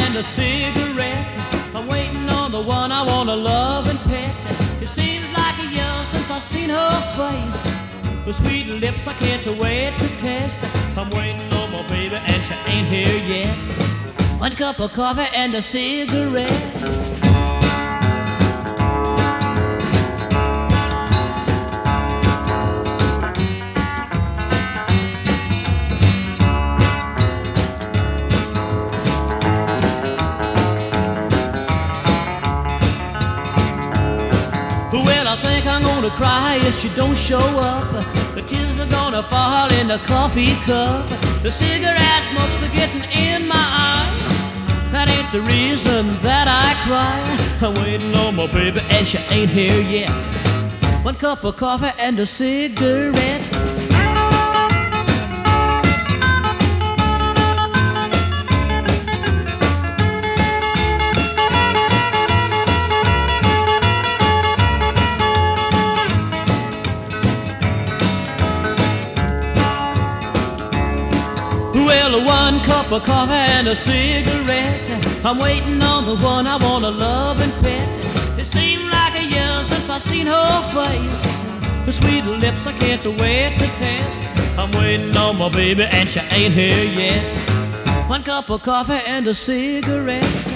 and a cigarette. I'm waiting on the one I want to love and pet. It seems like a year since I seen her face. Her sweet lips I can't wait to test. I'm waiting on my baby and she ain't here yet. One cup of coffee and a cigarette. Gonna cry if she don't show up. The tears are gonna fall in the coffee cup. The cigarette smokes are getting in my eye. That ain't the reason that I cry. I'm waiting on my baby and she ain't here yet. One cup of coffee and a cigarette. Well, a one cup of coffee and a cigarette. I'm waiting on the one I wanna love and pet. It seemed like a year since I seen her face. Her sweet lips I can't wait to taste. I'm waiting on my baby and she ain't here yet. One cup of coffee and a cigarette.